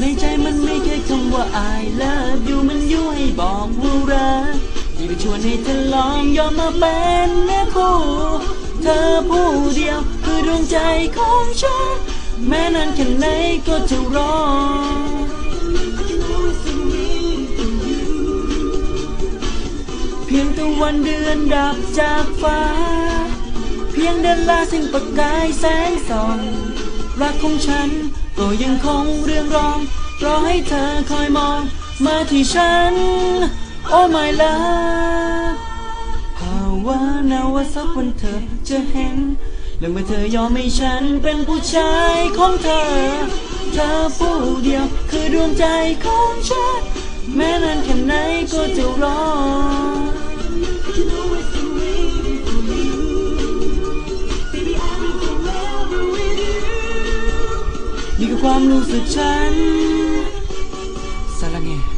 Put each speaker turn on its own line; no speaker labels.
ในใจมันไม่เคยคำว่า I love you มันยู่ให้บอกว่ารักอยากจะชวนให้เธอลองยอมมาเป็นแม่คู่เธอผู้เดียวคือดวงใจของฉัน แม้นานแค่ไหนก็จะรอเพียงตะวันเดือนดับจากฟ้า เพียงเดินลาสิ้นประกายแสงส่อง รักของฉัน ก็ยังคงเรื่องรอง รอให้เธอคอยมอง มาที่ฉัน โอ้ my love ภาวนาว่าสักวันเธอจะเห็นและเมื่อเธอยอมให้ฉันเป็นผู้ชายของเธอ เธอผู้เดียวคือดวงใจของฉัน แม้นานแค่ไหนก็จะรอ นี่คือความรู้สึกฉันสาระเง